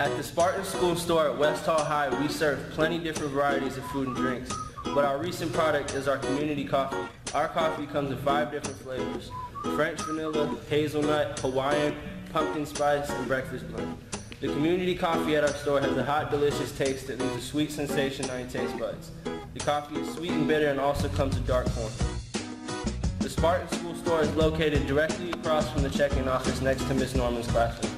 At the Spartan School store at West Hall High, we serve plenty different varieties of food and drinks, but our recent product is our community coffee. Our coffee comes in five different flavors, French vanilla, hazelnut, Hawaiian, pumpkin spice, and breakfast blend. The community coffee at our store has a hot, delicious taste that leaves a sweet sensation on your taste buds. The coffee is sweet and bitter and also comes in dark form. The Spartan School store is located directly across from the check-in office next to Miss Norman's classroom.